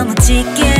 넘어질게